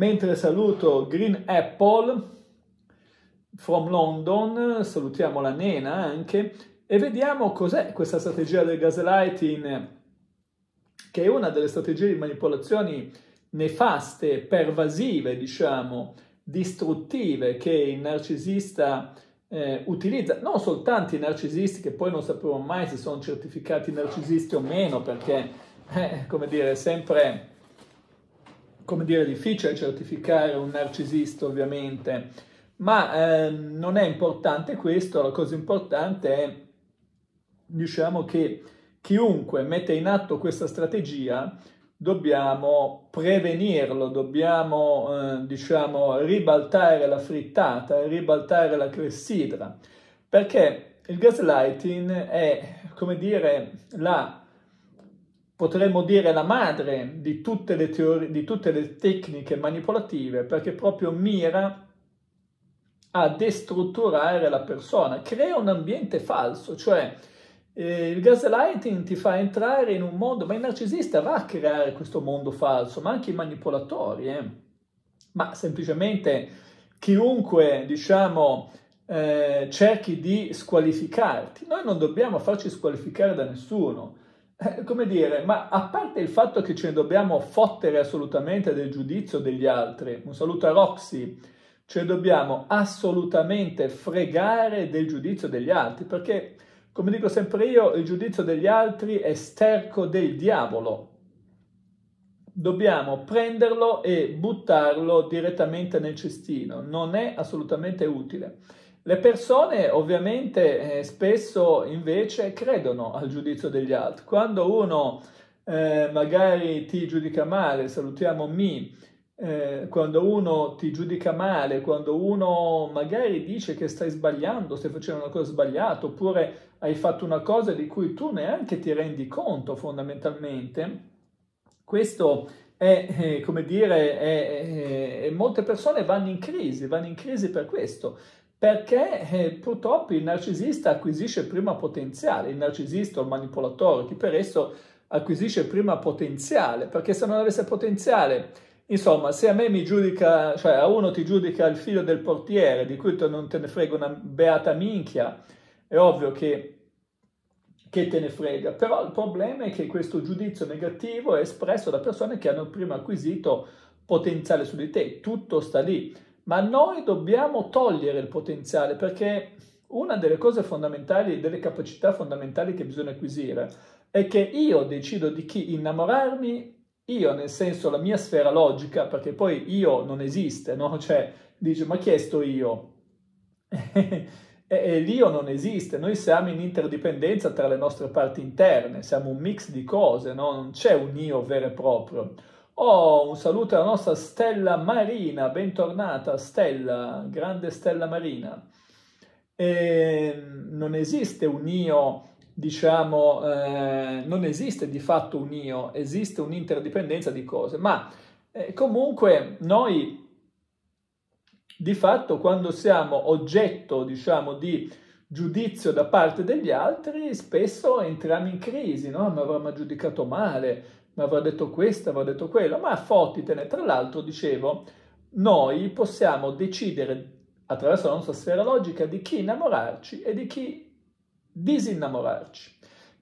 mentre saluto Green Apple from London, salutiamo la Nena anche, e vediamo cos'è questa strategia del gaslighting, che è una delle strategie di manipolazione nefaste, pervasive, diciamo, distruttive che il narcisista eh, utilizza, non soltanto i narcisisti che poi non sapremo mai se sono certificati narcisisti o meno, perché, eh, come dire, è sempre, come dire, difficile certificare un narcisista ovviamente, ma eh, non è importante questo, la cosa importante è, diciamo, che chiunque mette in atto questa strategia dobbiamo prevenirlo, dobbiamo, eh, diciamo, ribaltare la frittata, ribaltare la clessidra, perché il gaslighting è, come dire, la, potremmo dire, la madre di tutte le teorie, di tutte le tecniche manipolative, perché proprio mira a destrutturare la persona, crea un ambiente falso, cioè eh, il gaslighting ti fa entrare in un mondo, ma il narcisista va a creare questo mondo falso, ma anche i manipolatori, eh? ma semplicemente chiunque, diciamo, eh, cerchi di squalificarti. Noi non dobbiamo farci squalificare da nessuno. Eh, come dire, ma a parte il fatto che ce ne dobbiamo fottere assolutamente del giudizio degli altri, un saluto a Roxy, ce ne dobbiamo assolutamente fregare del giudizio degli altri, perché come dico sempre io, il giudizio degli altri è sterco del diavolo. Dobbiamo prenderlo e buttarlo direttamente nel cestino, non è assolutamente utile. Le persone ovviamente eh, spesso invece credono al giudizio degli altri. Quando uno eh, magari ti giudica male, salutiamo Mi, eh, quando uno ti giudica male, quando uno magari dice che stai sbagliando, stai facendo una cosa sbagliata, oppure hai fatto una cosa di cui tu neanche ti rendi conto fondamentalmente, questo è, eh, come dire, è, è, molte persone vanno in crisi, vanno in crisi per questo, perché eh, purtroppo il narcisista acquisisce prima potenziale, il narcisista o il manipolatore, chi per esso acquisisce prima potenziale, perché se non avesse potenziale Insomma, se a me mi giudica, cioè a uno ti giudica il figlio del portiere, di cui tu non te ne frega una beata minchia, è ovvio che, che te ne frega. Però il problema è che questo giudizio negativo è espresso da persone che hanno prima acquisito potenziale su di te. Tutto sta lì. Ma noi dobbiamo togliere il potenziale perché una delle cose fondamentali, delle capacità fondamentali che bisogna acquisire è che io decido di chi innamorarmi io, nel senso la mia sfera logica, perché poi io non esiste, no? Cioè, dice, ma chi è sto io? e, e l'io non esiste, noi siamo in interdipendenza tra le nostre parti interne, siamo un mix di cose, no? Non c'è un io vero e proprio. Oh, un saluto alla nostra Stella Marina, bentornata Stella, grande Stella Marina. E non esiste un io diciamo, eh, non esiste di fatto un io, esiste un'interdipendenza di cose, ma eh, comunque noi di fatto quando siamo oggetto, diciamo, di giudizio da parte degli altri, spesso entriamo in crisi, no? Mi avrà giudicato male, mi avrà detto questo, avrà detto quello, ma fottitene. Tra l'altro, dicevo, noi possiamo decidere attraverso la nostra sfera logica di chi innamorarci e di chi disinnamorarci.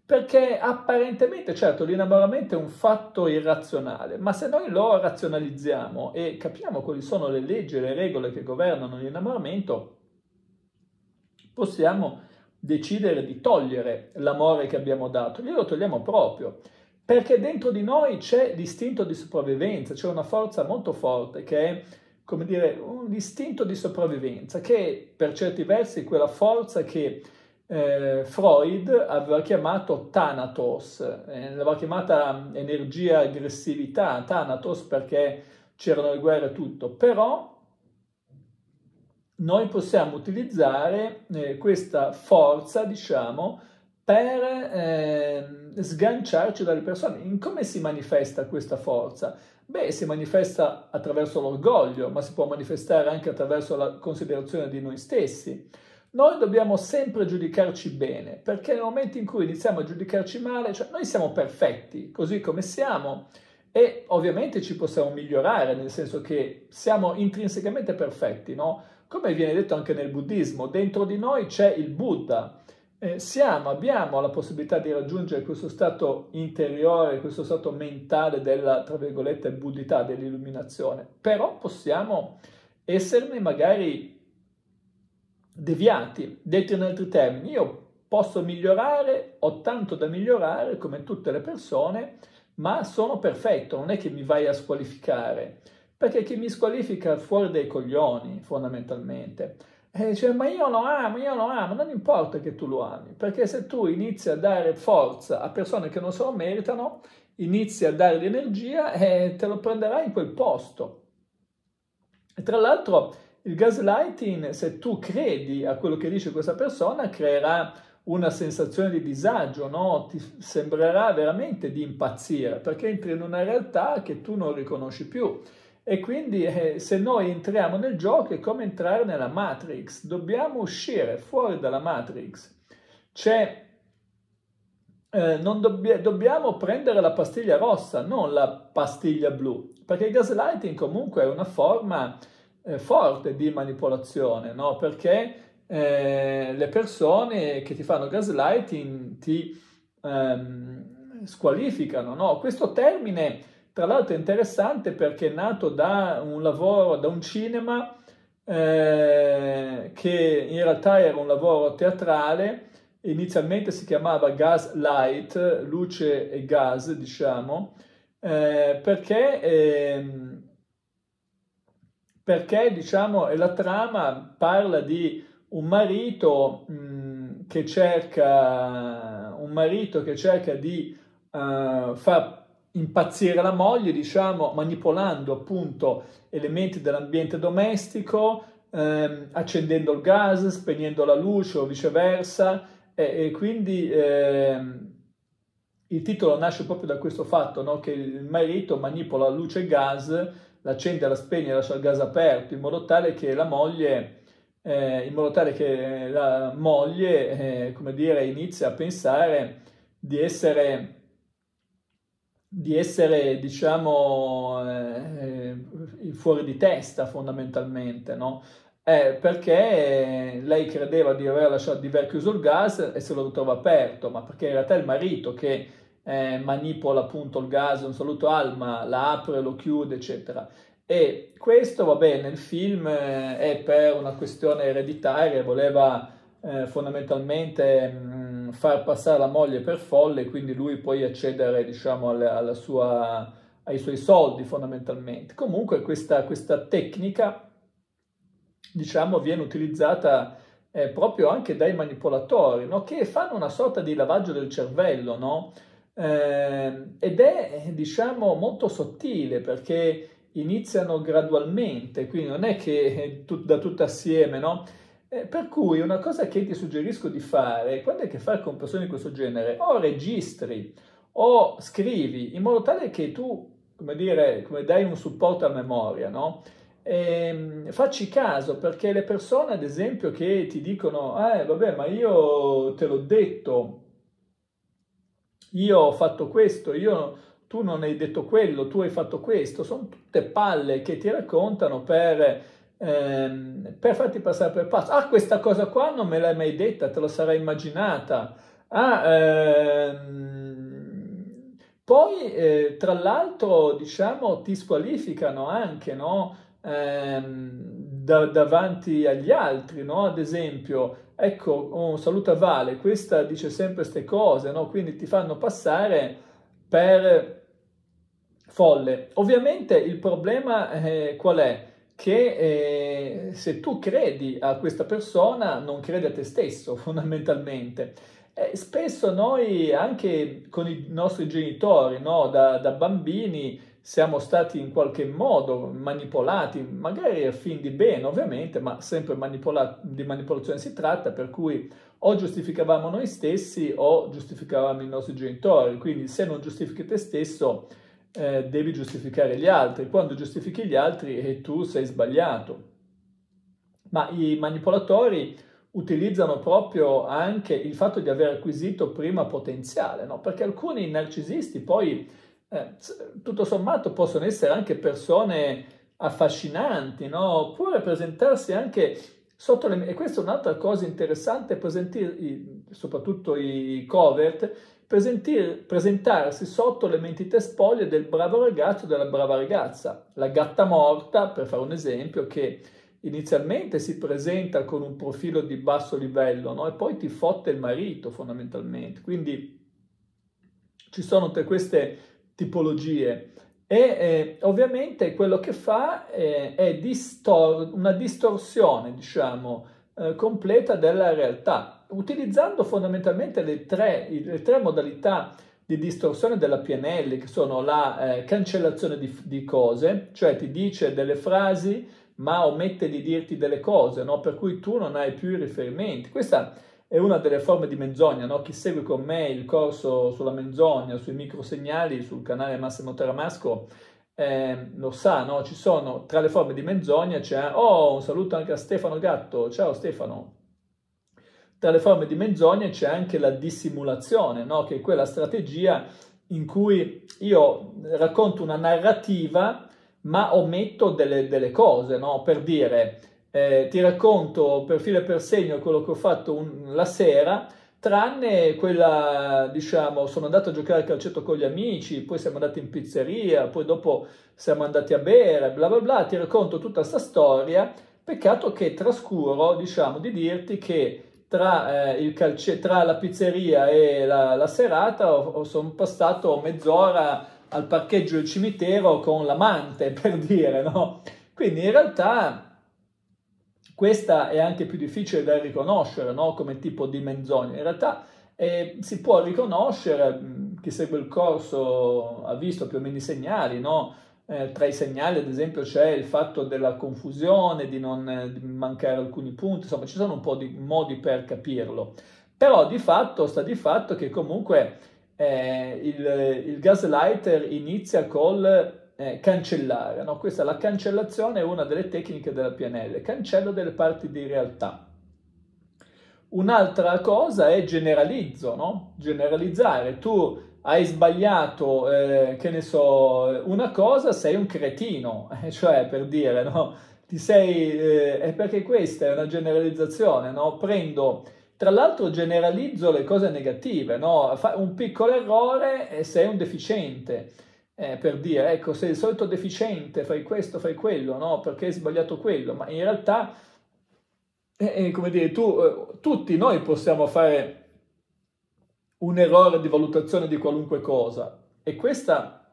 Perché apparentemente, certo, l'innamoramento è un fatto irrazionale, ma se noi lo razionalizziamo e capiamo quali sono le leggi e le regole che governano l'innamoramento, possiamo decidere di togliere l'amore che abbiamo dato. Lì lo togliamo proprio, perché dentro di noi c'è l'istinto di sopravvivenza, c'è una forza molto forte che è, come dire, un istinto di sopravvivenza, che è per certi versi quella forza che eh, Freud aveva chiamato Thanatos, eh, l'aveva chiamata energia aggressività, Thanatos perché c'erano le guerre e tutto, però noi possiamo utilizzare eh, questa forza, diciamo, per eh, sganciarci dalle persone. In come si manifesta questa forza? Beh, si manifesta attraverso l'orgoglio, ma si può manifestare anche attraverso la considerazione di noi stessi. Noi dobbiamo sempre giudicarci bene, perché nel momento in cui iniziamo a giudicarci male, cioè noi siamo perfetti, così come siamo, e ovviamente ci possiamo migliorare, nel senso che siamo intrinsecamente perfetti, no? Come viene detto anche nel buddismo, dentro di noi c'è il Buddha. Eh, siamo, abbiamo la possibilità di raggiungere questo stato interiore, questo stato mentale della, tra virgolette, buddhità, dell'illuminazione, però possiamo esserne magari deviati. Detto in altri termini, io posso migliorare, ho tanto da migliorare come tutte le persone, ma sono perfetto, non è che mi vai a squalificare, perché chi mi squalifica fuori dai coglioni, fondamentalmente. E dice, ma io lo amo, io lo amo, non importa che tu lo ami, perché se tu inizi a dare forza a persone che non se lo meritano, inizi a dargli energia e te lo prenderai in quel posto. E tra l'altro il gaslighting, se tu credi a quello che dice questa persona, creerà una sensazione di disagio, no? ti sembrerà veramente di impazzire perché entri in una realtà che tu non riconosci più. E quindi eh, se noi entriamo nel gioco è come entrare nella Matrix, dobbiamo uscire fuori dalla Matrix. C'è, eh, dobbia, dobbiamo prendere la pastiglia rossa, non la pastiglia blu, perché il gaslighting comunque è una forma eh, forte di manipolazione, no? perché eh, le persone che ti fanno gaslighting ti ehm, squalificano. No? Questo termine, tra l'altro, è interessante perché è nato da un lavoro, da un cinema eh, che in realtà era un lavoro teatrale. Inizialmente si chiamava Gaslight, luce e gas, diciamo, eh, perché ehm, perché diciamo la trama parla di un marito mh, che cerca un marito che cerca di uh, far impazzire la moglie, diciamo, manipolando appunto elementi dell'ambiente domestico, ehm, accendendo il gas, spegnendo la luce o viceversa, e, e quindi ehm, il titolo nasce proprio da questo fatto, no? che il marito manipola la luce e gas, l'accende, la spegne, lascia il gas aperto, in modo tale che la moglie eh, in modo tale che la moglie, eh, come dire, inizia a pensare di essere, di essere diciamo, eh, fuori di testa fondamentalmente, no? Eh, perché lei credeva di aver, lasciato, di aver chiuso il gas e se lo trova aperto, ma perché in realtà è il marito che eh, manipola appunto il gas, un saluto Alma, la apre, lo chiude, eccetera. E questo, vabbè, nel film eh, è per una questione ereditaria, voleva eh, fondamentalmente mh, far passare la moglie per folle, quindi lui poi accedere, diciamo, alla, alla sua, ai suoi soldi fondamentalmente. Comunque questa, questa tecnica, diciamo, viene utilizzata eh, proprio anche dai manipolatori, no? che fanno una sorta di lavaggio del cervello, no? eh, ed è, diciamo, molto sottile perché iniziano gradualmente, quindi non è che tut, da tutto assieme, no? Eh, per cui una cosa che ti suggerisco di fare, quando hai a che fare con persone di questo genere, o registri o scrivi in modo tale che tu, come dire, come dai un supporto alla memoria, no? E, ehm, facci caso perché le persone, ad esempio, che ti dicono, eh, vabbè, ma io te l'ho detto, io ho fatto questo, io tu non hai detto quello, tu hai fatto questo, sono tutte palle che ti raccontano per, ehm, per farti passare per pazzo. Ah, questa cosa qua non me l'hai mai detta, te la sarai immaginata. Ah, ehm, poi, eh, tra l'altro, diciamo, ti squalificano anche, no? Ehm, da, davanti agli altri, no? Ad esempio, ecco, oh, saluta Vale, questa dice sempre queste cose, no? Quindi ti fanno passare per folle. Ovviamente il problema eh, qual è? Che eh, se tu credi a questa persona, non credi a te stesso, fondamentalmente. Eh, spesso noi, anche con i nostri genitori, no, da, da, bambini, siamo stati in qualche modo manipolati, magari a fin di bene, ovviamente, ma sempre manipola- di manipolazione si tratta, per cui o giustificavamo noi stessi o giustificavamo i nostri genitori. Quindi se non giustifichi te stesso, eh, devi giustificare gli altri. Quando giustifichi gli altri e tu sei sbagliato. Ma i manipolatori utilizzano proprio anche il fatto di aver acquisito prima potenziale, no? perché alcuni narcisisti poi eh, tutto sommato possono essere anche persone affascinanti, no? oppure presentarsi anche sotto le... E questa è un'altra cosa interessante, presentare, soprattutto i covert, presentarsi sotto le mentite spoglie del bravo ragazzo o della brava ragazza. La gatta morta, per fare un esempio, che inizialmente si presenta con un profilo di basso livello no? e poi ti fotte il marito fondamentalmente. Quindi ci sono tutte queste tipologie e eh, ovviamente quello che fa eh, è distor- una distorsione, diciamo, eh, completa della realtà, utilizzando fondamentalmente le tre, le tre, modalità di distorsione della PNL, che sono la eh, cancellazione di, di, cose, cioè ti dice delle frasi ma omette di dirti delle cose, no? per cui tu non hai più i riferimenti. Questa è una delle forme di menzogna, no? Chi segue con me il corso sulla menzogna, sui microsegnali, sul canale Massimo Teramasco, eh, lo sa, no? Ci sono tra le forme di menzogna c'è, oh, un saluto anche a Stefano Gatto, ciao Stefano. Tra le forme di menzogna c'è anche la dissimulazione, no? Che è quella strategia in cui io racconto una narrativa ma ometto delle, delle cose, no? Per dire, eh, ti racconto per filo e per segno quello che ho fatto un, la sera, tranne quella, diciamo, sono andato a giocare a calcetto con gli amici, poi siamo andati in pizzeria, poi dopo siamo andati a bere, bla bla bla, ti racconto tutta questa storia, peccato che trascuro, diciamo, di dirti che tra, eh, calce- tra la pizzeria e la, la serata ho, ho, sono passato mezz'ora al parcheggio del cimitero con l'amante, per dire, no? Quindi in realtà questa è anche più difficile da riconoscere no? come tipo di menzogna. In realtà eh, si può riconoscere, chi segue il corso ha visto più o meno i segnali, no? Eh, tra i segnali ad esempio c'è il fatto della confusione, di non di mancare alcuni punti, insomma ci sono un po' di modi per capirlo. Però di fatto sta di fatto che comunque eh, il, il gaslighter inizia col eh, cancellare. No? Questa la cancellazione è una delle tecniche della PNL, cancello delle parti di realtà. Un'altra cosa è generalizzo, no? generalizzare. Tu hai sbagliato, eh, che ne so, una cosa, sei un cretino, eh, cioè per dire, no? Ti sei, eh, è perché questa è una generalizzazione, no? Prendo, tra l'altro generalizzo le cose negative, no? Fa un piccolo errore e sei un deficiente eh, per dire, ecco, sei il solito deficiente, fai questo, fai quello, no? Perché hai sbagliato quello, ma in realtà, eh, eh, come dire, tu, eh, tutti noi possiamo fare un errore di valutazione di qualunque cosa e questa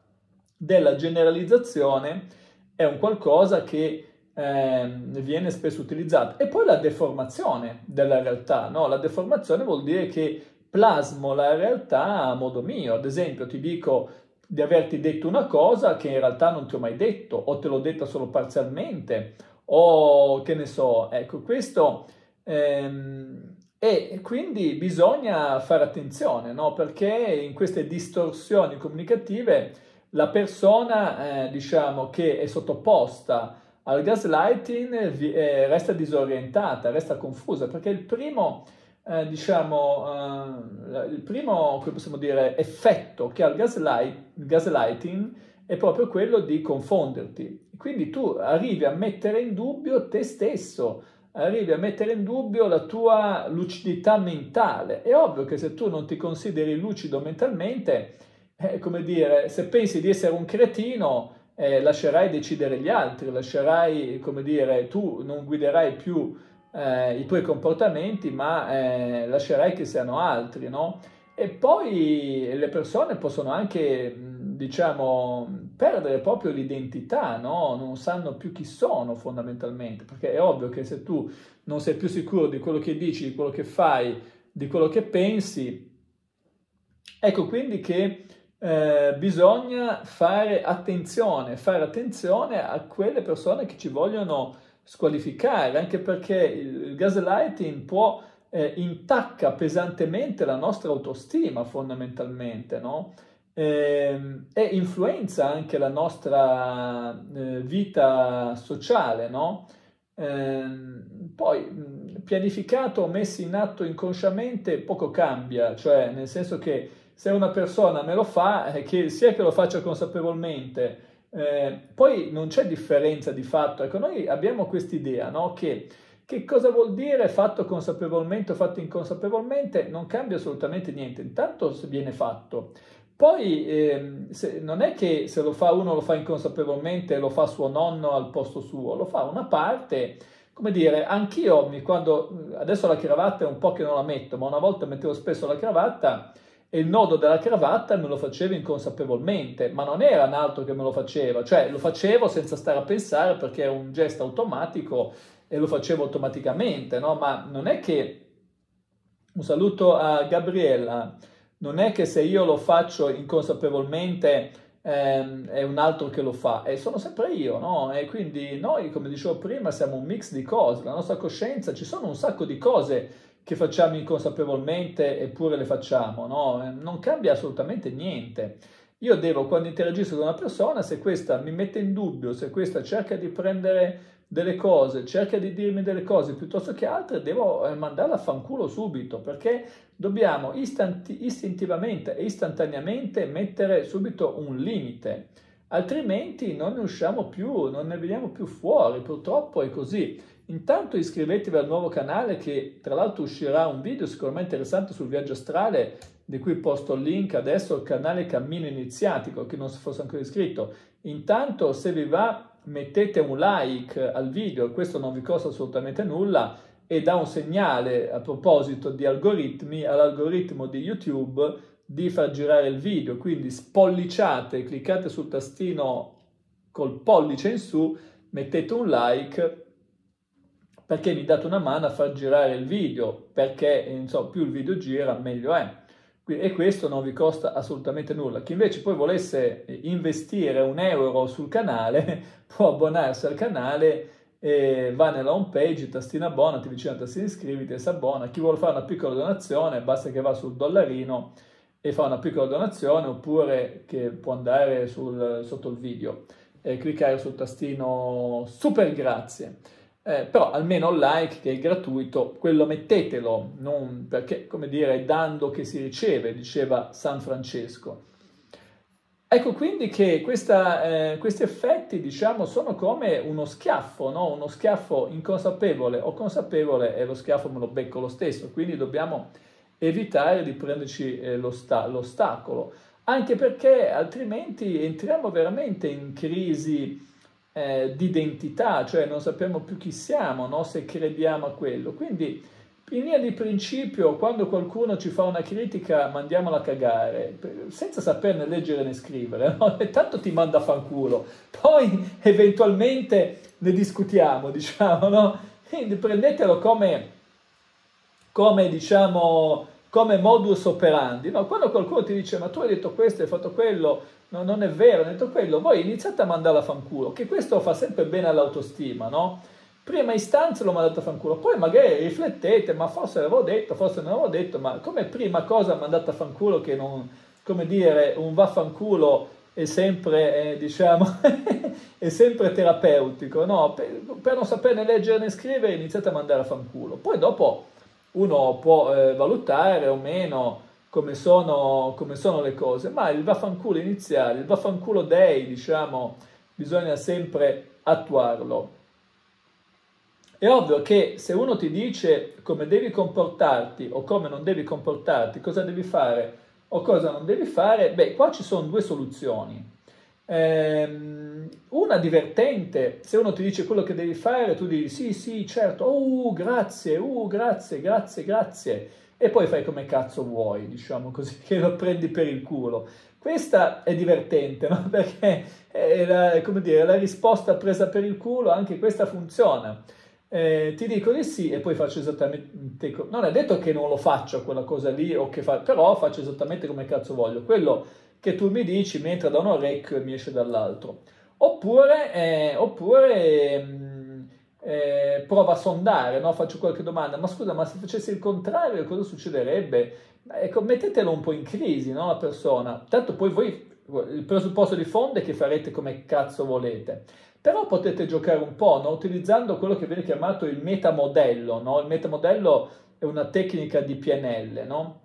della generalizzazione è un qualcosa che eh, viene spesso utilizzato. E poi la deformazione della realtà, no? La deformazione vuol dire che plasmo la realtà a modo mio, ad esempio ti dico di averti detto una cosa che in realtà non ti ho mai detto o te l'ho detta solo parzialmente o che ne so, ecco questo ehm, e quindi bisogna fare attenzione no? perché in queste distorsioni comunicative la persona eh, diciamo che è sottoposta al gaslighting eh, resta disorientata, resta confusa perché il primo eh, diciamo, eh, il primo, dire, effetto che ha il, gaslight, gaslighting è proprio quello di confonderti. Quindi tu arrivi a mettere in dubbio te stesso, arrivi a mettere in dubbio la tua lucidità mentale. È ovvio che se tu non ti consideri lucido mentalmente, eh, come dire, se pensi di essere un cretino, eh, lascerai decidere gli altri, lascerai, come dire, tu non guiderai più eh, i tuoi comportamenti, ma eh, lascerai che siano altri, no? E poi le persone possono anche, diciamo, perdere proprio l'identità, no? Non sanno più chi sono fondamentalmente, perché è ovvio che se tu non sei più sicuro di quello che dici, di quello che fai, di quello che pensi, ecco quindi che eh, bisogna fare attenzione, fare attenzione a quelle persone che ci vogliono squalificare, anche perché il gaslighting può eh, intacca pesantemente la nostra autostima fondamentalmente, no? E, ehm, e influenza anche la nostra eh, vita sociale, no? Eh, poi pianificato o messo in atto inconsciamente poco cambia, cioè nel senso che se una persona me lo fa, eh, che sia che lo faccia consapevolmente, eh, poi non c'è differenza di fatto. Ecco, noi abbiamo quest'idea, no? Che che cosa vuol dire fatto consapevolmente o fatto inconsapevolmente? Non cambia assolutamente niente, intanto se viene fatto. Poi eh, se, non è che se lo fa uno lo fa inconsapevolmente lo fa suo nonno al posto suo, lo fa una parte, come dire, anch'io mi, quando, adesso la cravatta è un po' che non la metto, ma una volta mettevo spesso la cravatta e il nodo della cravatta me lo facevo inconsapevolmente, ma non era un altro che me lo faceva, cioè lo facevo senza stare a pensare perché è un gesto automatico e lo facevo automaticamente, no? Ma non è che, un saluto a Gabriella, non è che se io lo faccio inconsapevolmente ehm, è un altro che lo fa, e sono sempre io, no? E quindi noi, come dicevo prima, siamo un mix di cose, la nostra coscienza, ci sono un sacco di cose che facciamo inconsapevolmente eppure le facciamo, no? Non cambia assolutamente niente. Io devo, quando interagisco con una persona, se questa mi mette in dubbio, se questa cerca di prendere delle cose, cerca di dirmi delle cose piuttosto che altre, devo eh, mandarla a fanculo subito, perché dobbiamo istanti- istintivamente e istantaneamente mettere subito un limite, altrimenti non ne usciamo più, non ne veniamo più fuori, purtroppo è così. Intanto iscrivetevi al nuovo canale che tra l'altro uscirà un video sicuramente interessante sul viaggio astrale di cui posto il link adesso al canale Cammino Iniziatico, che non si fosse ancora iscritto. Intanto se vi va mettete un like al video, questo non vi costa assolutamente nulla e dà un segnale a proposito di algoritmi all'algoritmo di YouTube di far girare il video, quindi spolliciate, cliccate sul tastino col pollice in su, mettete un like perché mi date una mano a far girare il video, perché insomma, più il video gira meglio è e questo non vi costa assolutamente nulla. Chi invece poi volesse investire un euro sul canale può abbonarsi al canale va nella home page, tastina abbonati, vicino alla tastina iscriviti e si abbona. Chi vuole fare una piccola donazione basta che va sul dollarino e fa una piccola donazione oppure che può andare sul, sotto il video e cliccare sul tastino super grazie. Eh, però almeno il like che è gratuito, quello mettetelo, non perché, come dire, è dando che si riceve, diceva San Francesco. Ecco quindi che questa, eh, questi effetti, diciamo, sono come uno schiaffo, no? uno schiaffo inconsapevole o consapevole e lo schiaffo me lo becco lo stesso, quindi dobbiamo evitare di prenderci eh, l'osta- l'ostacolo, anche perché altrimenti entriamo veramente in crisi eh, di identità, cioè non sappiamo più chi siamo, no? se crediamo a quello. Quindi, in linea di principio, quando qualcuno ci fa una critica, mandiamola a cagare, senza saperne leggere né scrivere, no? e tanto ti manda a fanculo. Poi, eventualmente, ne discutiamo, diciamo, no? Quindi prendetelo come, come diciamo, come modus operandi. No? Quando qualcuno ti dice ma tu hai detto questo, hai fatto quello, no, non è vero, hai detto quello, voi iniziate a mandarla a fanculo, che questo fa sempre bene all'autostima, no? Prima istanza l'ho mandato a fanculo, poi magari riflettete, ma forse l'avevo detto, forse non l'avevo detto, ma come prima cosa mandata a fanculo che non, come dire, un vaffanculo è sempre, eh, diciamo, è sempre terapeutico, no? Per, per non saperne leggere né scrivere iniziate a mandare a fanculo. Poi dopo uno può eh, valutare o meno come sono, come sono, le cose, ma il vaffanculo iniziale, il vaffanculo dei, diciamo, bisogna sempre attuarlo. È ovvio che se uno ti dice come devi comportarti o come non devi comportarti, cosa devi fare o cosa non devi fare, beh, qua ci sono due soluzioni. Ehm, una divertente, se uno ti dice quello che devi fare, tu dici sì, sì, certo, oh, grazie, uh, grazie, grazie, grazie e poi fai come cazzo vuoi, diciamo così, che lo prendi per il culo. Questa è divertente, no? Perché è la, dire, la risposta presa per il culo, anche questa funziona. Eh, ti dico di sì e poi faccio esattamente... Non è detto che non lo faccio quella cosa lì, o che fa, però faccio esattamente come cazzo voglio. Quello che tu mi dici mi entra da un orecchio e mi esce dall'altro. Oppure, eh, oppure mm, eh, prova a sondare, no? faccio qualche domanda, ma scusa, ma se facessi il contrario cosa succederebbe? Ecco, mettetelo un po' in crisi, no? la persona. Tanto poi voi, il presupposto di fondo è che farete come cazzo volete. Però potete giocare un po', no? utilizzando quello che viene chiamato il metamodello. No? Il metamodello è una tecnica di PNL, no?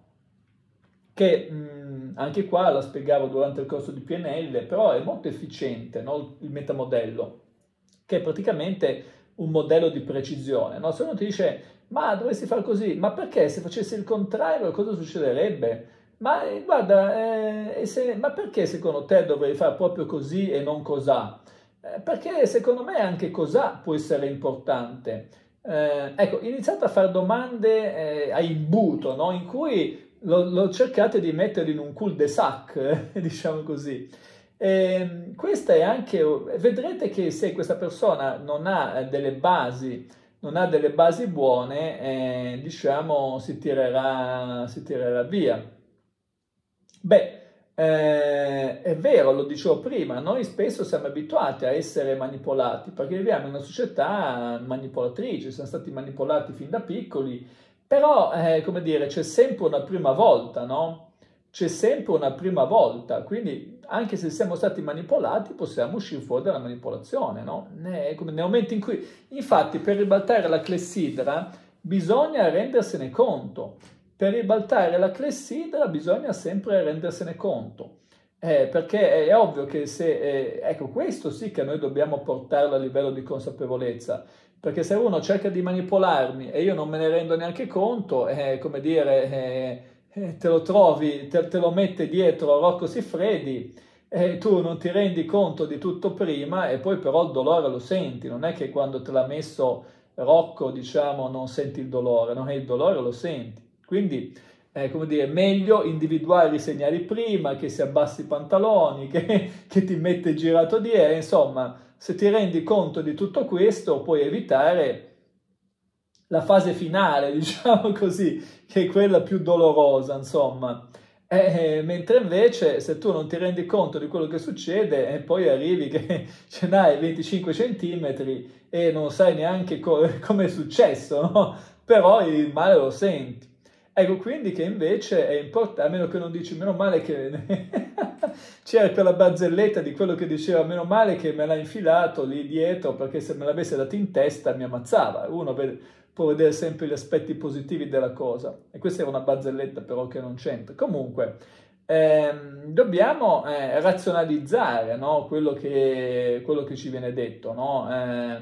che mh, mm, anche qua la spiegavo durante il corso di PNL, però è molto efficiente no? il metamodello, che è praticamente un modello di precisione. No? Se uno ti dice, ma dovresti fare così, ma perché se facessi il contrario cosa succederebbe? Ma eh, guarda, eh, se, ma perché secondo te dovrei fare proprio così e non cos'ha? Eh, perché secondo me anche cos'ha può essere importante. Eh, ecco, iniziate a fare domande eh, a imbuto, no? in cui lo, lo, cercate di mettere in un cul-de-sac, diciamo così. E ehm, questa è anche, vedrete che se questa persona non ha delle basi, non ha delle basi buone, eh, diciamo, si tirerà, si tirerà via. Beh, eh, è vero, lo dicevo prima, noi spesso siamo abituati a essere manipolati perché viviamo in una società manipolatrice, siamo stati manipolati fin da piccoli, però, eh, come dire, c'è sempre una prima volta, no? C'è sempre una prima volta, quindi anche se siamo stati manipolati possiamo uscire fuori dalla manipolazione, no? Nel momento in cui, infatti, per ribaltare la clessidra bisogna rendersene conto per ribaltare la clessidra bisogna sempre rendersene conto. Eh, perché è ovvio che se, eh, ecco, questo sì che noi dobbiamo portarlo a livello di consapevolezza, perché se uno cerca di manipolarmi e io non me ne rendo neanche conto, eh, come dire, eh, te lo trovi, te, te, lo mette dietro Rocco Siffredi, e tu non ti rendi conto di tutto prima e poi però il dolore lo senti, non è che quando te l'ha messo Rocco, diciamo, non senti il dolore, no? il dolore lo senti. Quindi, come dire, meglio individuare i segnali prima, che si abbassi i pantaloni, che, che ti mette girato di e, insomma, se ti rendi conto di tutto questo puoi evitare la fase finale, diciamo così, che è quella più dolorosa, insomma. Eh, mentre invece se tu non ti rendi conto di quello che succede e poi arrivi che ce n'hai 25 centimetri e non sai neanche co- come è successo, no? però il male lo senti. Ecco, quindi che invece è importante, a meno che non dici, meno male che c'era quella barzelletta di quello che diceva, meno male che me l'ha infilato lì dietro, perché se me l'avesse dato in testa mi ammazzava. Uno vede, può vedere sempre gli aspetti positivi della cosa. E questa era una barzelletta però che non c'entra. Comunque, ehm, dobbiamo eh, razionalizzare no? quello, che, quello, che, ci viene detto. No? Eh,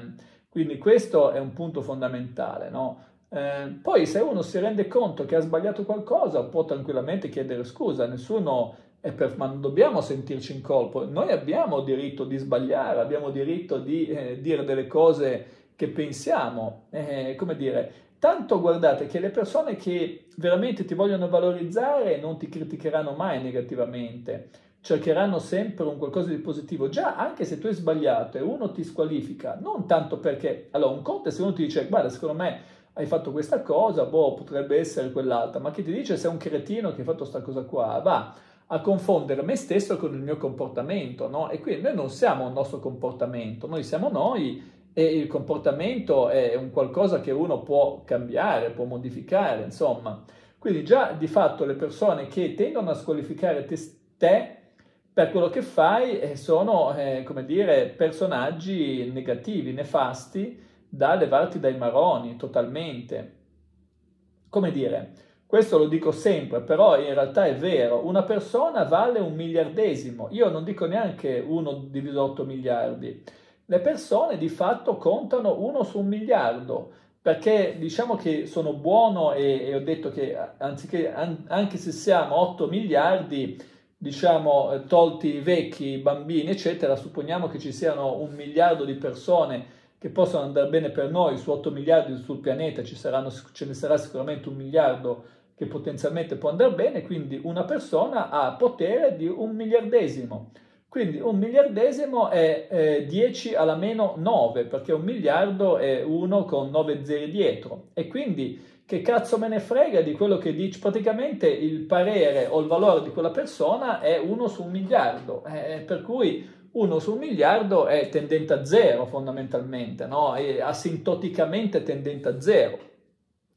quindi questo è un punto fondamentale. No? Eh, poi se uno si rende conto che ha sbagliato qualcosa può tranquillamente chiedere scusa, nessuno è per, ma non dobbiamo sentirci in colpo, noi abbiamo diritto di sbagliare, abbiamo diritto di eh, dire delle cose che pensiamo, eh, come dire, tanto guardate che le persone che veramente ti vogliono valorizzare non ti criticheranno mai negativamente, cercheranno sempre un qualcosa di positivo, già anche se tu hai sbagliato e uno ti squalifica, non tanto perché, allora un conto è se uno ti dice guarda secondo me hai fatto questa cosa, boh, potrebbe essere quell'altra, ma chi ti dice sei un cretino che hai fatto questa cosa qua? Va a confondere me stesso con il mio comportamento, no? E quindi noi non siamo il nostro comportamento, noi siamo noi e il comportamento è un qualcosa che uno può cambiare, può modificare, insomma. Quindi già di fatto le persone che tendono a squalificare te, te per quello che fai eh, sono, eh, come dire, personaggi negativi, nefasti, da levarti dai maroni totalmente. Come dire, questo lo dico sempre, però in realtà è vero, una persona vale un miliardesimo, io non dico neanche 1 diviso 8 miliardi, le persone di fatto contano uno su un miliardo, perché diciamo che sono buono e, e ho detto che anziché, an, anche se siamo 8 miliardi, diciamo eh, tolti i vecchi, i bambini, eccetera, supponiamo che ci siano un miliardo di persone che possono andare bene per noi, su 8 miliardi sul pianeta saranno, ce ne sarà sicuramente un miliardo che potenzialmente può andare bene, quindi una persona ha potere di un miliardesimo. Quindi un miliardesimo è eh, 10 alla meno 9, perché un miliardo è 1 con 9 zeri dietro. E quindi che cazzo me ne frega di quello che dici? Praticamente il parere o il valore di quella persona è 1 su un miliardo. Eh, per cui 1 su un miliardo è tendente a zero fondamentalmente, no? è asintoticamente tendente a zero.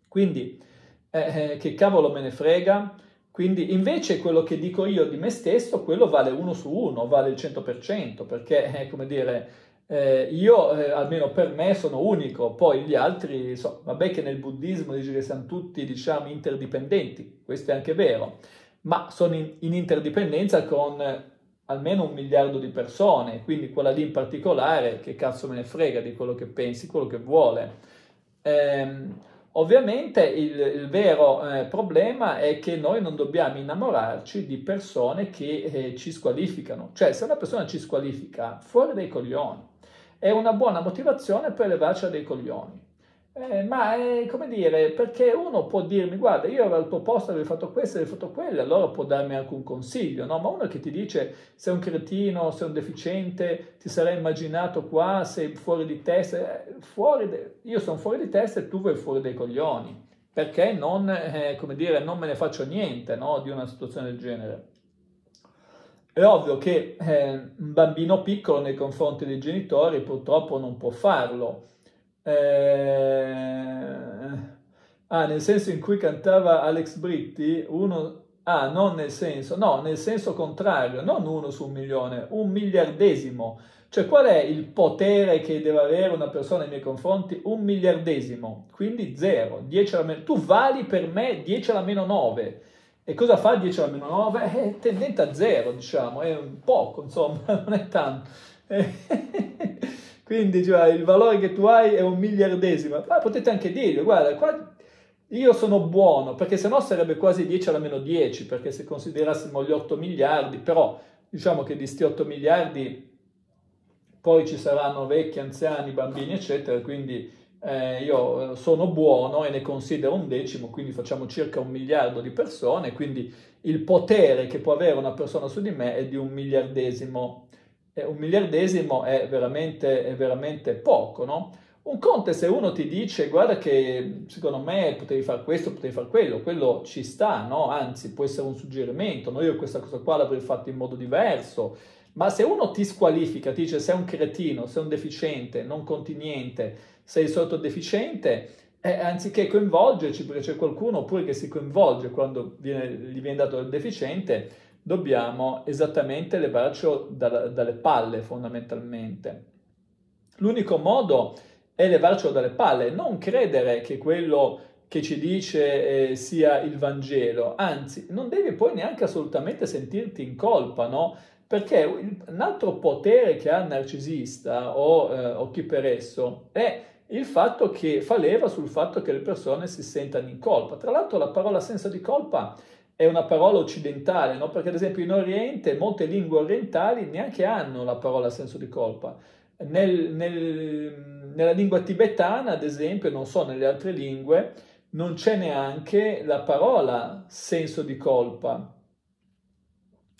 Quindi, eh, eh, che cavolo me ne frega? Quindi invece quello che dico io di me stesso, quello vale 1 su 1, vale il 100%, perché, eh, come dire, eh, io eh, almeno per me sono unico, poi gli altri, so, vabbè che nel buddismo dice che siamo tutti, diciamo, interdipendenti, questo è anche vero, ma sono in, in interdipendenza con almeno un miliardo di persone, quindi quella lì in particolare, che cazzo me ne frega di quello che pensi, quello che vuole. Ehm, ovviamente il, il vero eh, problema è che noi non dobbiamo innamorarci di persone che eh, ci squalificano, cioè se una persona ci squalifica fuori dai coglioni, è una buona motivazione per levarci dei coglioni. Eh, ma è come dire, perché uno può dirmi, guarda, io tuo posto avrei fatto questo, avrei fatto quello, allora può darmi anche un consiglio, no? Ma uno che ti dice sei un cretino, sei un deficiente, ti sarei immaginato qua, sei fuori di testa, eh, fuori de... io sono fuori di testa e tu vai fuori dei coglioni, perché non, eh, come dire, non me ne faccio niente, no? Di una situazione del genere. È ovvio che eh, un bambino piccolo nei confronti dei genitori purtroppo non può farlo, eh, ah, nel senso in cui cantava Alex Britti, uno... Ah, non nel senso, no, nel senso contrario, non uno su un milione, un miliardesimo. Cioè, qual è il potere che deve avere una persona nei miei confronti? Un miliardesimo, quindi zero, 10 alla meno. Tu vali per me 10 alla meno 9. E cosa fa 10 alla meno 9? È tendente a zero, diciamo, è un poco, insomma, non è tanto. Quindi cioè, il valore che tu hai è un miliardesimo. Ma potete anche dirlo, guarda, qua io sono buono, perché sennò sarebbe quasi 10 alla meno 10, perché se considerassimo gli 8 miliardi, però diciamo che di questi 8 miliardi poi ci saranno vecchi, anziani, bambini, eccetera, quindi eh, io sono buono e ne considero un decimo, quindi facciamo circa un miliardo di persone, quindi il potere che può avere una persona su di me è di un miliardesimo un miliardesimo è veramente, è veramente poco, no? Un conto se uno ti dice guarda che secondo me potevi fare questo, potevi fare quello, quello ci sta, no? Anzi può essere un suggerimento, no? Io questa cosa qua l'avrei fatta in modo diverso, ma se uno ti squalifica, ti dice sei un cretino, sei un deficiente, non conti niente, sei sottodeficiente, eh, anziché coinvolgerci, perché c'è qualcuno pure che si coinvolge quando viene, gli viene dato il deficiente, dobbiamo esattamente levarci da, dalle palle fondamentalmente. L'unico modo è levarcelo dalle palle, non credere che quello che ci dice eh, sia il Vangelo, anzi non devi poi neanche assolutamente sentirti in colpa, no? Perché un altro potere che ha il narcisista o, eh, o chi per esso è il fatto che fa leva sul fatto che le persone si sentano in colpa. Tra l'altro la parola senso di colpa è una parola occidentale, no? perché ad esempio in Oriente molte lingue orientali neanche hanno la parola senso di colpa. Nel, nel, nella lingua tibetana, ad esempio, non so, nelle altre lingue, non c'è neanche la parola senso di colpa.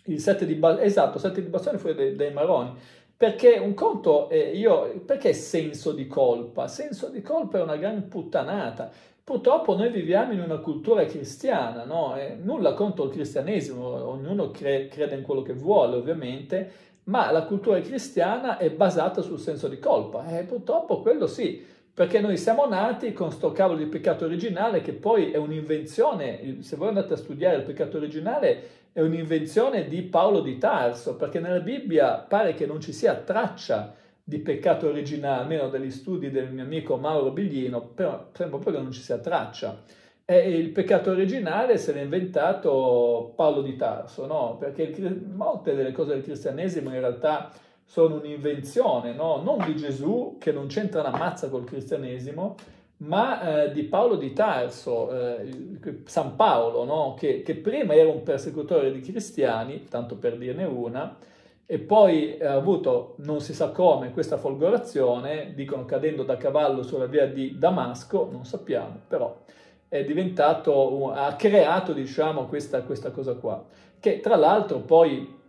Il sette di, ba- esatto, sette di bastone fuori dai, dai maroni. Perché un conto, eh, io, perché senso di colpa? Senso di colpa è una gran puttanata. Purtroppo noi viviamo in una cultura cristiana, no? nulla contro il cristianesimo, ognuno cre- crede in quello che vuole ovviamente, ma la cultura cristiana è basata sul senso di colpa e purtroppo quello sì, perché noi siamo nati con sto cavolo di peccato originale che poi è un'invenzione, se voi andate a studiare il peccato originale è un'invenzione di Paolo di Tarso, perché nella Bibbia pare che non ci sia traccia di peccato originale, almeno dagli studi del mio amico Mauro Biglino, però sembra proprio che non ci sia traccia. E il peccato originale se l'ha inventato Paolo di Tarso, no? Perché il, molte delle cose del cristianesimo in realtà sono un'invenzione, no? Non di Gesù, che non c'entra una mazza col cristianesimo, ma eh, di Paolo di Tarso, eh, San Paolo, no? che, che prima era un persecutore di cristiani, tanto per dirne una, e poi ha avuto, non si sa come, questa folgorazione, dicono cadendo da cavallo sulla via di Damasco, non sappiamo, però è diventato, ha creato diciamo questa, questa cosa qua, che tra l'altro poi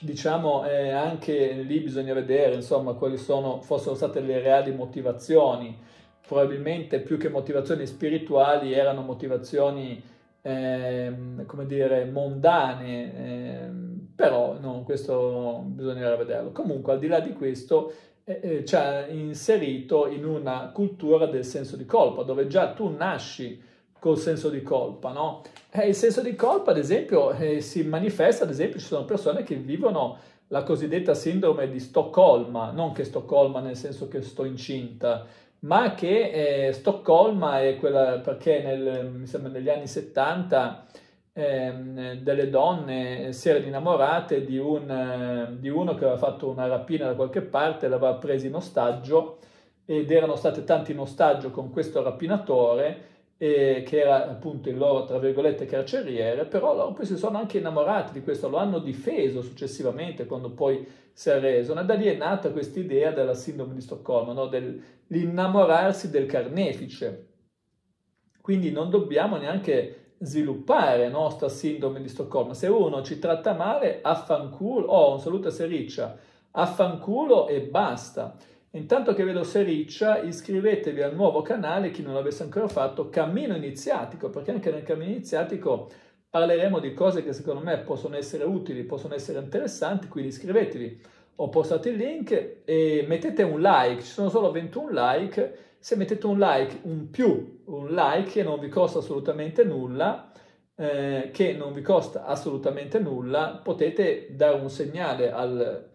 diciamo eh, anche lì bisogna vedere insomma quali sono, fossero state le reali motivazioni, probabilmente più che motivazioni spirituali erano motivazioni eh, come dire mondane, eh, però no, questo bisognerà vederlo. Comunque, al di là di questo, eh, eh, ci ha inserito in una cultura del senso di colpa, dove già tu nasci col senso di colpa, no? Eh, il senso di colpa, ad esempio, eh, si manifesta, ad esempio, ci sono persone che vivono la cosiddetta sindrome di Stoccolma, non che Stoccolma nel senso che sto incinta, ma che eh, Stoccolma è quella perché nel, mi sembra negli anni 70 ehm, delle donne si erano innamorate di, un, eh, di uno che aveva fatto una rapina da qualche parte, l'aveva preso in ostaggio ed erano state tanti in ostaggio con questo rapinatore eh, che era appunto il loro, tra virgolette, carceriere, però loro poi si sono anche innamorati di questo, lo hanno difeso successivamente quando poi si è arreso. E da lì è nata questa idea della sindrome di Stoccolma, no? dell'innamorarsi del carnefice. Quindi non dobbiamo neanche sviluppare nostra sindrome di Stoccolma. Se uno ci tratta male, affanculo, oh, un saluto a Sericcia, affanculo e basta. Intanto che vedo Sericcia, iscrivetevi al nuovo canale, chi non l'avesse ancora fatto, Cammino Iniziatico, perché anche nel Cammino Iniziatico parleremo di cose che secondo me possono essere utili, possono essere interessanti, quindi iscrivetevi. Ho postato il link e mettete un like, ci sono solo 21 like, se mettete un like, un più, un like che non vi costa assolutamente nulla, eh, che non vi costa assolutamente nulla, potete dare un segnale al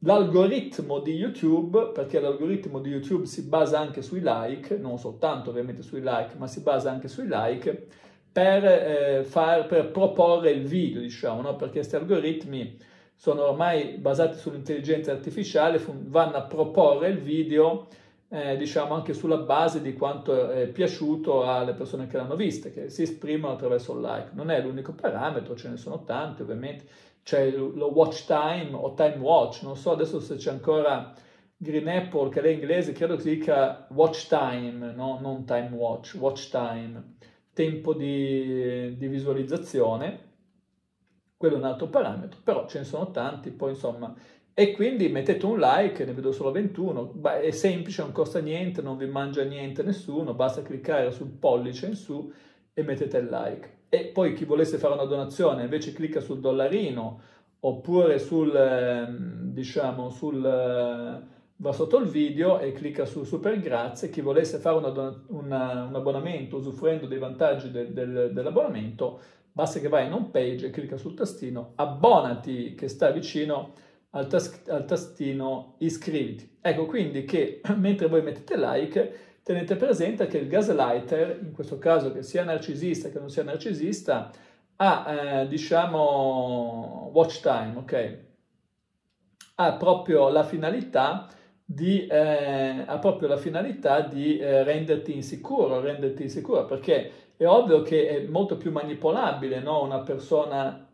l'algoritmo di YouTube, perché l'algoritmo di YouTube si basa anche sui like, non soltanto ovviamente sui like, ma si basa anche sui like, per, eh, far, per proporre il video, diciamo, no? perché questi algoritmi sono ormai basati sull'intelligenza artificiale, vanno a proporre il video, eh, diciamo, anche sulla base di quanto è piaciuto alle persone che l'hanno vista, che si esprimono attraverso il like. Non è l'unico parametro, ce ne sono tanti ovviamente. C'è lo watch time o time watch, non so adesso se c'è ancora Green Apple che è inglese, credo che si dica watch time, no? non time watch, watch time, tempo di, di visualizzazione, quello è un altro parametro, però ce ne sono tanti, poi insomma, e quindi mettete un like, ne vedo solo 21, Beh, è semplice, non costa niente, non vi mangia niente nessuno, basta cliccare sul pollice in su e mettete il like. E poi chi volesse fare una donazione invece clicca sul dollarino oppure sul, ehm, diciamo, sul, eh, va sotto il video e clicca su super grazie, chi volesse fare una, una, un abbonamento usufruendo dei vantaggi del, del, dell'abbonamento, basta che vai in home page e clicca sul tastino abbonati che sta vicino al, tas- al tastino iscriviti. Ecco quindi che mentre voi mettete like tenete presente che il gaslighter, in questo caso che sia narcisista che non sia narcisista, ha, eh, diciamo, watch time, ok? Ha proprio la finalità di, eh, proprio la finalità di eh, renderti insicuro, renderti insicuro, perché è ovvio che è molto più manipolabile no? una persona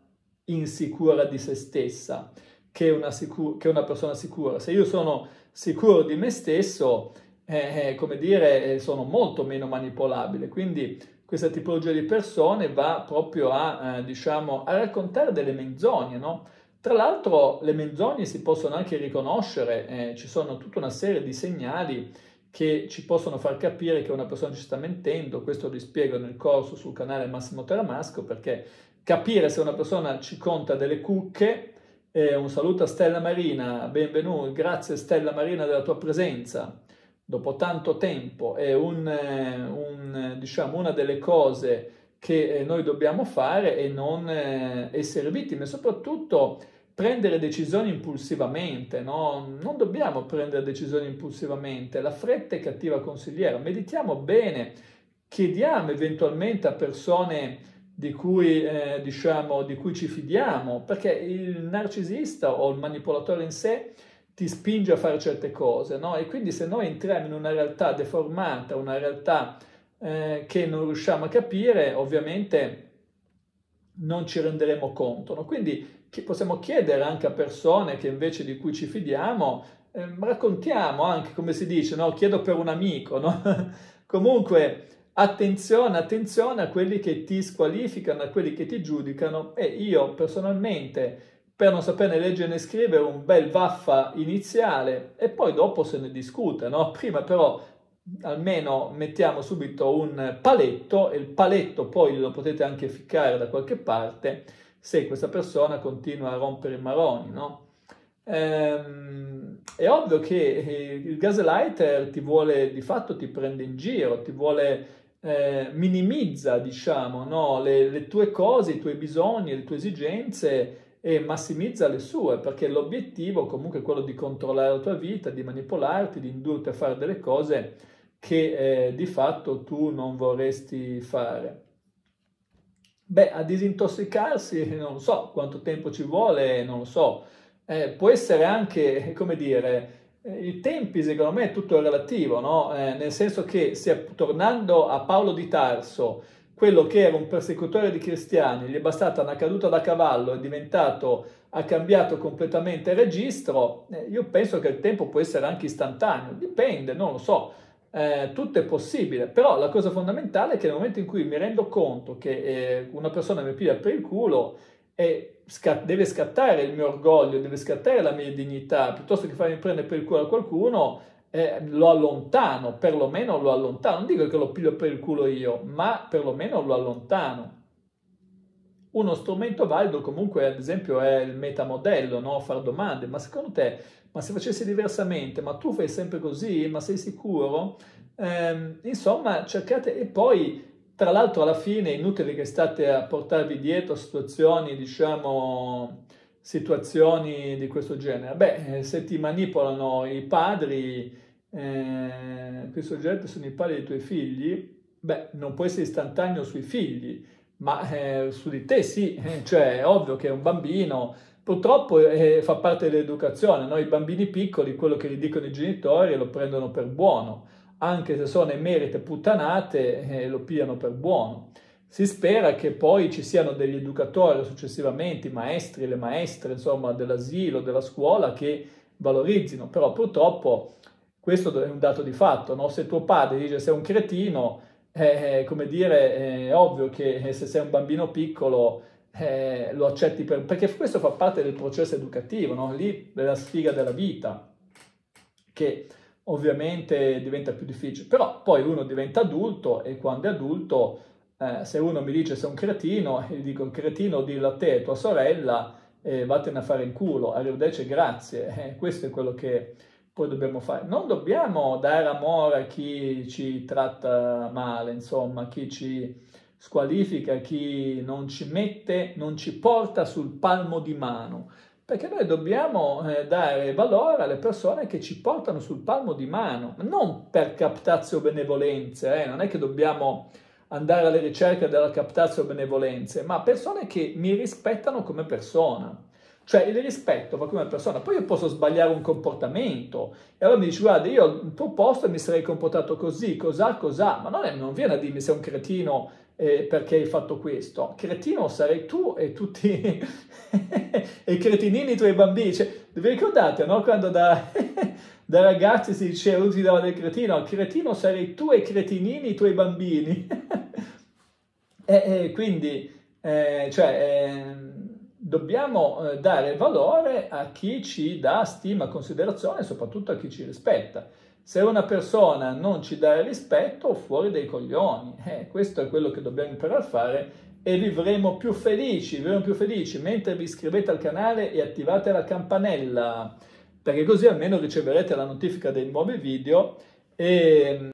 insicura di se stessa che una, sicur- che una persona sicura. Se io sono sicuro di me stesso, eh, eh, come dire, eh, sono molto meno manipolabili. Quindi questa tipologia di persone va proprio a, eh, diciamo, a raccontare delle menzogne, no? Tra l'altro le menzogne si possono anche riconoscere, eh, ci sono tutta una serie di segnali che ci possono far capire che una persona ci sta mentendo, questo vi spiego nel corso sul canale Massimo Teramasco, perché capire se una persona ci conta delle cucche, eh, un saluto a Stella Marina, benvenuto, grazie Stella Marina della tua presenza, dopo tanto tempo è un, eh, un, diciamo, una delle cose che eh, noi dobbiamo fare e non eh, essere vittime, soprattutto prendere decisioni impulsivamente, no? non dobbiamo prendere decisioni impulsivamente, la fretta è cattiva consigliera, meditiamo bene, chiediamo eventualmente a persone di cui, eh, diciamo, di cui ci fidiamo, perché il narcisista o il manipolatore in sé ti spinge a fare certe cose, no? E quindi se noi entriamo in una realtà deformata, una realtà eh, che non riusciamo a capire, ovviamente non ci renderemo conto, no? Quindi possiamo chiedere anche a persone che invece di cui ci fidiamo, eh, raccontiamo anche, come si dice, no? Chiedo per un amico, no? Comunque, attenzione, attenzione a quelli che ti squalificano, a quelli che ti giudicano e io personalmente per non saperne leggere né scrivere un bel vaffa iniziale e poi dopo se ne discute, no? Prima però almeno mettiamo subito un paletto e il paletto poi lo potete anche ficcare da qualche parte se questa persona continua a rompere i maroni, no? Ehm, è ovvio che eh, il gaslighter ti vuole, di fatto ti prende in giro, ti vuole, eh, minimizza, diciamo, no? le, le tue cose, i tuoi bisogni, le tue esigenze e massimizza le sue, perché l'obiettivo comunque è quello di controllare la tua vita, di manipolarti, di indurti a fare delle cose che eh, di fatto tu non vorresti fare. Beh, a disintossicarsi non so quanto tempo ci vuole, non lo so. Eh, può essere anche, come dire, i tempi secondo me è tutto relativo, no? eh, nel senso che se tornando a Paolo di Tarso, quello che era un persecutore di cristiani, gli è bastata una caduta da cavallo, è diventato, ha cambiato completamente registro, eh, io penso che il tempo può essere anche istantaneo, dipende, non lo so, eh, tutto è possibile, però la cosa fondamentale è che nel momento in cui mi rendo conto che eh, una persona mi piglia per il culo, e scat- deve scattare il mio orgoglio, deve scattare la mia dignità, piuttosto che farmi prendere per il culo qualcuno, eh, lo allontano, perlomeno lo allontano. Non dico che lo piglio per il culo io, ma perlomeno lo allontano. Uno strumento valido comunque, ad esempio, è il metamodello, no? fare domande, ma secondo te, ma se facessi diversamente, ma tu fai sempre così, ma sei sicuro? Eh, insomma, cercate, e poi, tra l'altro, alla fine è inutile che state a portarvi dietro situazioni, diciamo, situazioni di questo genere? Beh, eh, se ti manipolano i padri, eh, quei soggetti sono i padri dei tuoi figli, beh, non può essere istantaneo sui figli, ma eh, su di te sì, eh, cioè è ovvio che un bambino purtroppo eh, fa parte dell'educazione, no? i bambini piccoli quello che gli dicono i genitori lo prendono per buono, anche se sono emerite puttanate eh, lo pigliano per buono. Si spera che poi ci siano degli educatori successivamente, i maestri, le maestre, insomma, dell'asilo, della scuola che valorizzino, però purtroppo questo è un dato di fatto, no? se tuo padre dice sei un cretino, eh, come dire, è ovvio che se sei un bambino piccolo eh, lo accetti per, perché questo fa parte del processo educativo, no? lì è la sfiga della vita, che ovviamente diventa più difficile, però poi uno diventa adulto e quando è adulto eh, se uno mi dice sei un cretino, gli dico cretino dillo a te e tua sorella e vattene a fare in culo, arrivederci grazie, eh, questo è quello che poi dobbiamo fare. Non dobbiamo dare amore a chi ci tratta male, insomma, chi ci squalifica, chi non ci mette, non ci porta sul palmo di mano, perché noi dobbiamo eh, dare valore alle persone che ci portano sul palmo di mano, non per captazio benevolenze, eh, non è che dobbiamo andare alla ricerca della captazio benevolenze, ma persone che mi rispettano come persona. Cioè il rispetto va come persona, poi io posso sbagliare un comportamento. E allora mi dici guarda io al tuo posto mi sarei comportato così, cos'ha, cos'ha, ma non, è, non viene a dirmi sei un cretino eh, perché hai fatto questo, cretino sarei tu e tutti i cretinini tuoi bambini, cioè, vi ricordate no? quando da da ragazzi si diceva, uno si dava del cretino, cretino sarei tu e cretinini i tuoi bambini. e, e, quindi, eh, cioè, eh, dobbiamo dare valore a chi ci dà stima, considerazione e soprattutto a chi ci rispetta. Se una persona non ci dà rispetto, fuori dai coglioni. Eh, questo è quello che dobbiamo imparare a fare e vivremo più felici, vivremo più felici mentre vi iscrivete al canale e attivate la campanella perché così almeno riceverete la notifica dei nuovi video e